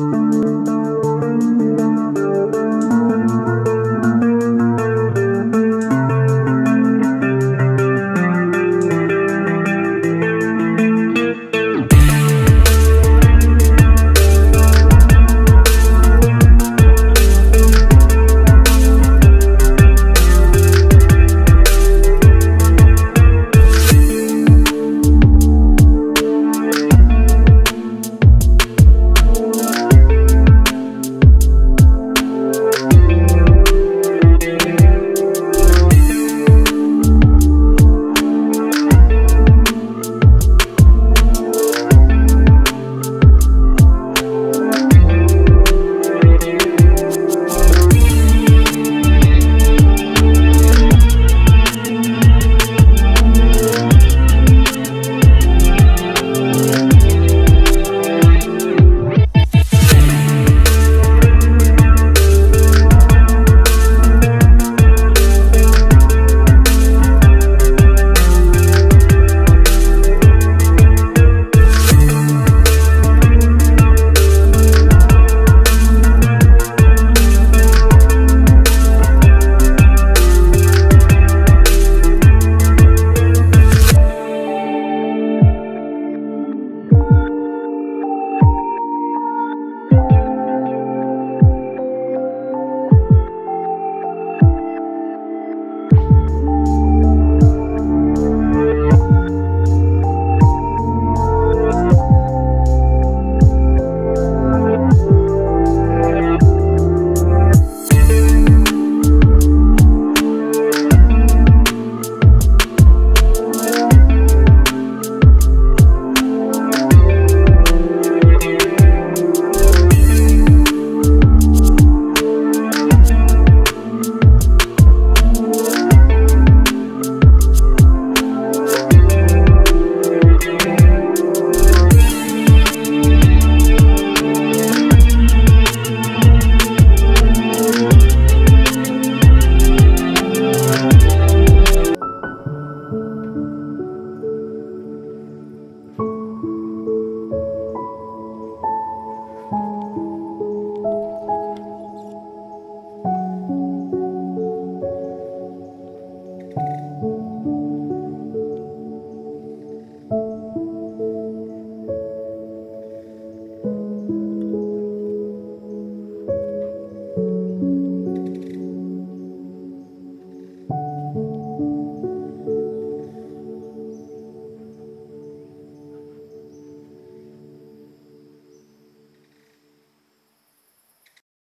Música